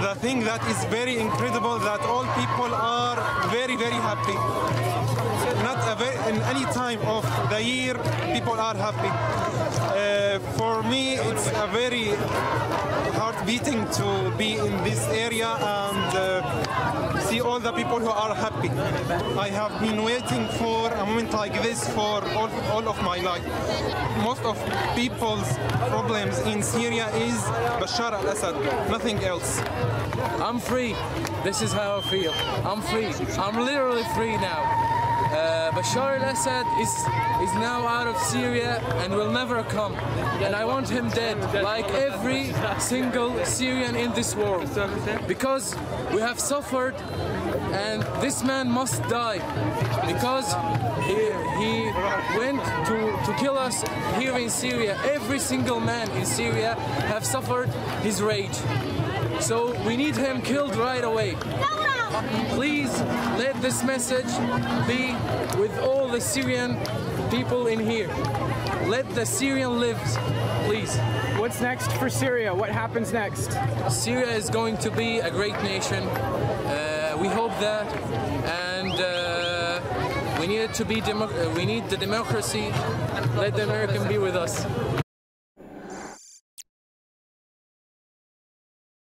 the thing that is very incredible that all people are very very happy. Not in any time of the year, people are happy. Uh, for me, it's a very heart beating to be in this area and uh, see all the people who are happy. I have been waiting for a moment like this for all, all of my life. Most of people's problems in Syria is Bashar al-Assad, nothing else. I'm free. This is how I feel. I'm free. I'm literally free now. Uh, Bashar al-Assad is is now out of Syria and will never come. And I want him dead, like every single Syrian in this world. Because we have suffered and this man must die. Because he, he went to, to kill us here in Syria. Every single man in Syria have suffered his rage. So we need him killed right away. Please let this message be with all the Syrian people in here. Let the Syrian live, please. What's next for Syria? What happens next? Syria is going to be a great nation. Uh, we hope that, and uh, we need it to be. Uh, we need the democracy. Let the American be with us.